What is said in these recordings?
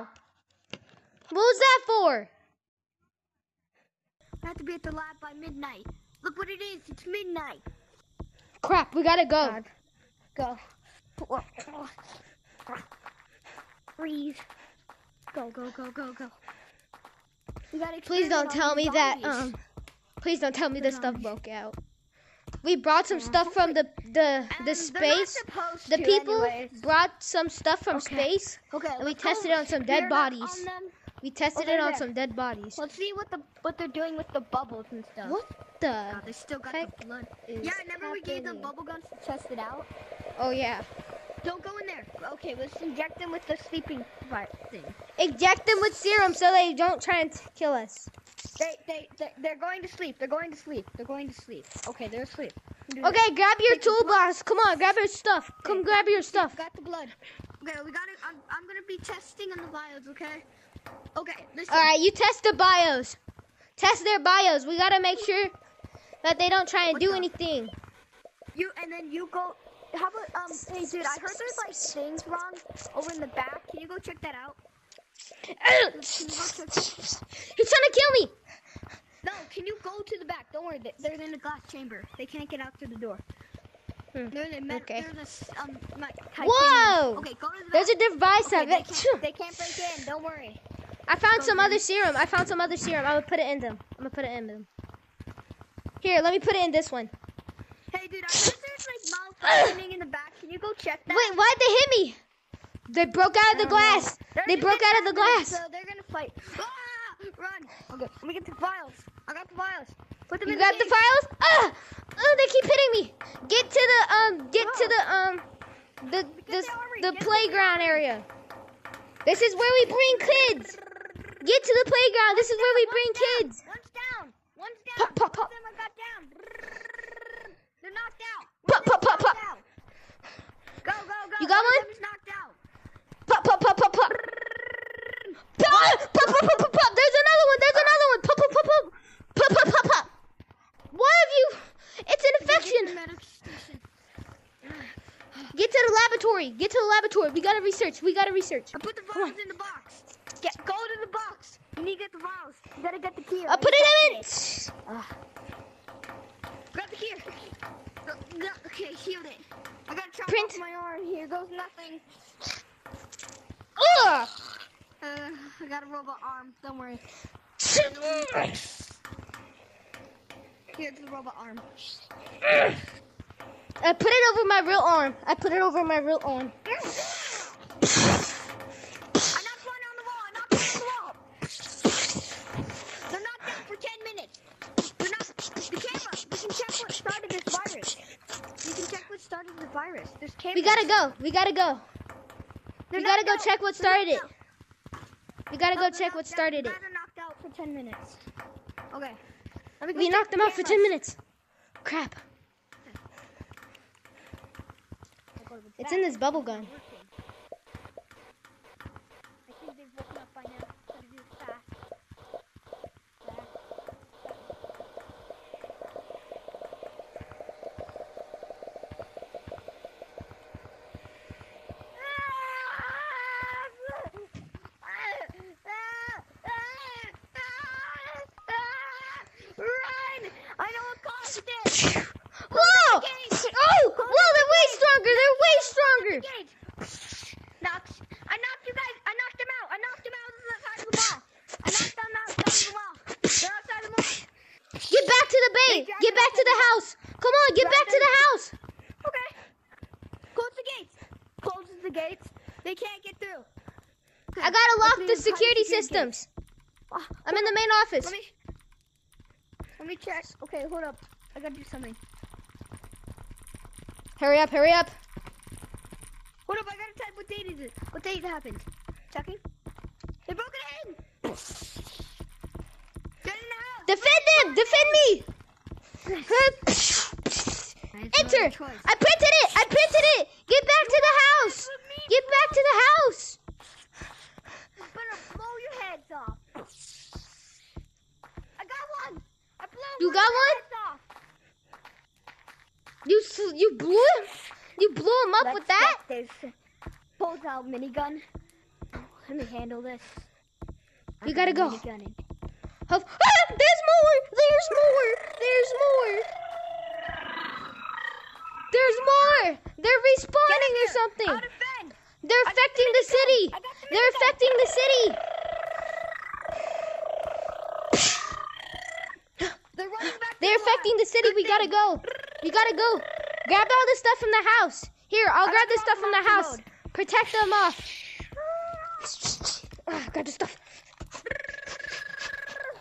What was that for? I have to be at the lab by midnight. Look what it is. It's midnight. Crap, we gotta go. God. Go. Freeze. Go, go, go, go, go. We gotta Please don't tell me these that. Um, please don't tell me the stuff zombies. broke out. We brought some stuff from the the Um, the space. The people anyways. brought some stuff from Okay. space. Okay, and we tested it on some dead bodies. We tested Okay, it on there. some dead bodies. Let's see what the what they're doing with the bubbles and stuff. What the? God, they still got heck the blood. Yeah, remember we gave them bubble guns to test it out? Oh yeah. Don't go in there. Okay, let's inject them with the sleeping vi- thing. Inject them with serum so they don't try and t- kill us. They, they, they, they're going to sleep. They're going to sleep. They're going to sleep. Okay, they're asleep. Okay, grab your Take the blood. toolbox. Come on, grab your stuff. Come Okay, grab your stuff. Got the blood. Okay, we got it. I'm, I'm gonna be testing on the bios, Okay. Okay. Listen. All right, you test the bios. Test their bios. We gotta make sure that they don't try and What do the- anything. You and then you go. How about um? Hey, dude, I heard there's like things wrong over in the back. Can you go check that out? He's trying to kill me. No, can you go to the back? Don't worry, they- they're in a glass chamber. They can't get out through the door. Hmm, They're the med- okay. they're this, um, Whoa! Okay, go to the There's a device Okay, of they, it. can't, they can't break in. Don't worry. I found go some in. other serum. I found some other serum. I'm gonna put it in them. I'm gonna put it in them. Here, let me put it in this one. Hey, dude, I heard there's like malfunctioning in the back. Can you go check that? Wait, why'd they hit me? They broke out of the I don't know. glass. They broke out of the glass. So they're gonna fight. Ah! Run! Okay, let me get the files. I got the files. Put them You in got the cage. files? Ah! Oh, they keep hitting me. Get to the um. Get to the um. The the Because the the playground area. This is where we bring kids. Get to the playground. This is where we bring kids. One's down. One's down. Pop, pop, pop. them got down. They're knocked out. Pop, pop, pop, out. Go, go, go. You got one? one? knocked out. Pop pop pop pop pop. Pop pop pop pop pop pop. There's another one. There's another one. Pop pop pop pop. Pop pop pop pop. Why have you? It's an Get to the infection. medic station. Get to the laboratory. Get to the laboratory. We gotta research. We gotta research. I put the vials in the box. Get, go to the box. You need to get the vials. You gotta get the key. I put it in. It! Grab the key. Okay, shield it. I gotta chop Print. off my arm. Here goes nothing. Ugh. Uh, I got a robot arm. Don't worry. Here's the robot arm. I put it over my real arm. I put it over my real arm. I knocked one on the wall. I knocked one on the wall. They're knocked out for 10 minutes. They're not. The camera. You can check what started this virus. You can check what started the virus. There's cameras. We gotta go. We gotta go. They're We gotta go out. check what started it. We gotta go check what started it. Knocked out for 10 minutes. Okay. Let me go We knocked the them out for 10 minutes. Crap. I'll go to the It's in this bubble gun. I know what caused it! Whoa! Gates. Oh! Close Whoa, they're way gates. stronger. They're way Gates. Knocks. I knocked you guys. I knocked them out. I knocked them out of the side of the wall. I knocked them out of the wall. They're outside the wall. Get back to the bay. Get back to the house. Come on, get back to the house. Okay. Close the gates. Closes the gates. They can't get through. I gotta lock the security security systems. Ah, I'm in the main office. Let me. Let me check. Okay, hold up. I gotta do something. Hurry up, hurry up. Hold up. I gotta type what date is it? What date happened? Checking. They broke it in. Get in the house. Defend them! Defend me! Enter! I printed it! I printed it! Get back to the house! Get back to the house! I'm gonna blow your heads off. I got one. I blew You got one? You you blew him? You blew him up with that? Pulls out minigun. Let me handle this. We gotta go. Huff- Ah, there's more! There's more! There's more! There's more! They're respawning or something! Out of fence. They're I got the affecting the city! The They're affecting the city! They're running back. They're affecting the city. We gotta go. We gotta go. Grab all the stuff from the house. Here, I'll I grab the stuff from the house. launcher Protect them off. Ah, got the stuff.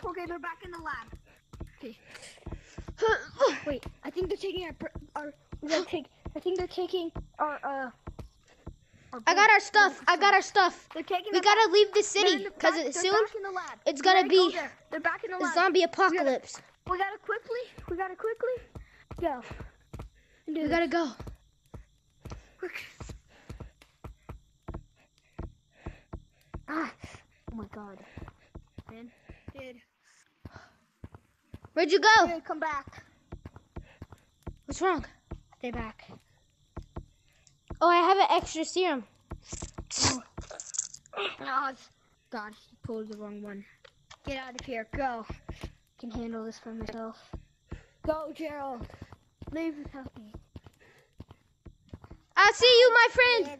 Okay, they're back in the lab. Okay. Wait, I think they're taking our our. They're take, I think they're taking our uh. Our I got our stuff. I got our stuff. They're taking. We gotta back- leave the city the because back- soon back in the lab. it's We gonna gotta go be. They're back in the lab. zombie apocalypse. We gotta quickly. We gotta quickly. Go. We this. gotta go. Quick. Ah. Oh my god. Man. Dude. Where'd you go? Dude, come back. What's wrong? Stay back. Oh, I have an extra serum. Oh, it's- God, he pulled the wrong one. Get out of here. Go. I can handle this for myself. Go, Gerald. Leave without me. I'll see you, my friend.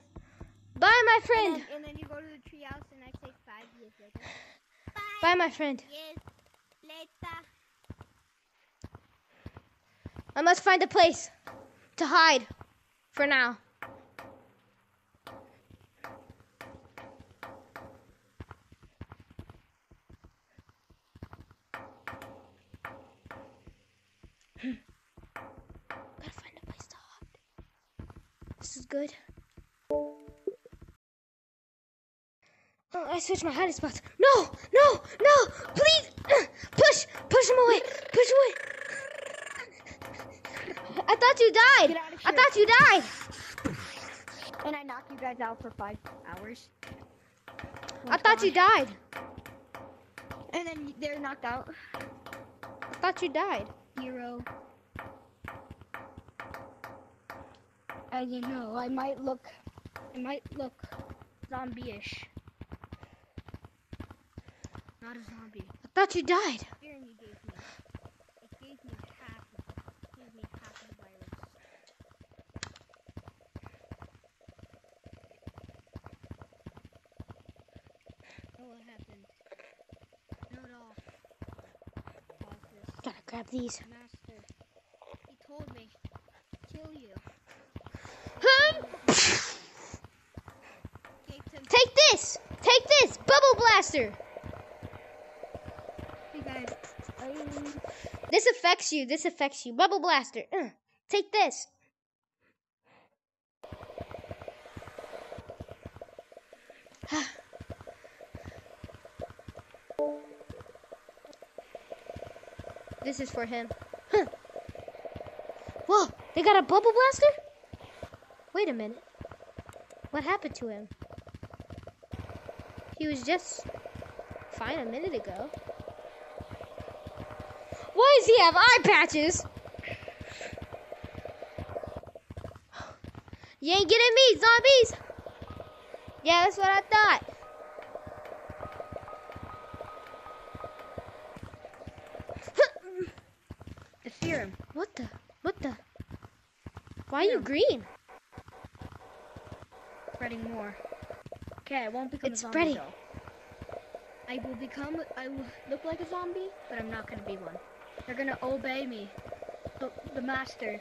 Bye, my friend. And then, and then you go to the treehouse, and I say five years later. Bye, my friend. Years later. I must find a place to hide for now. Hmm. Gotta find a place to hide. This is good. I switched my hiding spots. No, no, no! Please, push, push him away, push away. I thought you died. Get out of I thought you died. And I knocked you guys out for five hours. I thought you died. And then they're knocked out. I thought you died. Hero. I don't know. I might look. I might look zombie-ish. Not a zombie. I thought you died. Fearing you gave me. It gave me half. It gave me half of the virus. Oh, what happened? No, at all. Pause this. Gotta grab these. Master, he told me, kill you. Take this. Take this. Bubble blaster. This affects you. This affects you. Bubble blaster. Uh, take this. this is for him. Huh. Whoa, they got a bubble blaster? Wait a minute. What happened to him? He was just fine a minute ago. Why does he have eye patches? You ain't getting me, zombies! Yeah, that's what I thought. the serum. What the? What the? Why are you green? Spreading more. Okay, I won't become It's a zombie spreading. though. I will become. I will look like a zombie, but I'm not gonna be one. They're gonna obey me. The, the master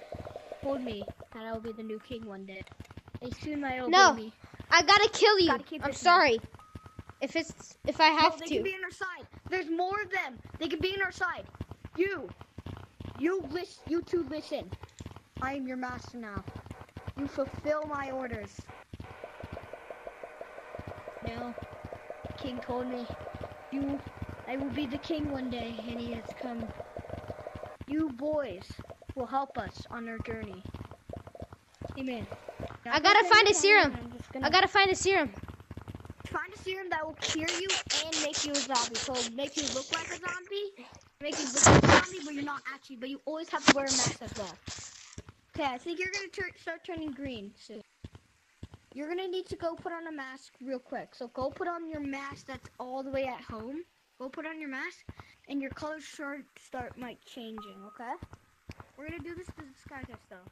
told me that I will be the new king one day. They soon might obey No. me. I gotta kill you. Gotta I'm sorry. If it's if I No, have they to. can be on our side. There's more of them. They can be on our side. You, you listen. You two listen. I am your master now. You fulfill my orders. Now, the king told me, you, I will be the king one day, and he has come. You boys will help us on our journey. Amen. Now, I gotta find a serum. Gonna- I gotta find a serum. Find a serum that will cure you and make you a zombie. So make you look like a zombie, make you look like a zombie, but you're not actually. But you always have to wear a mask as well. Okay, I think you're gonna tur- start turning green soon. You're gonna need to go put on a mask real quick. So go put on your mask that's all the way at home. Go put on your mask, and your colors should start like changing. Okay. We're gonna do this to the sky test though.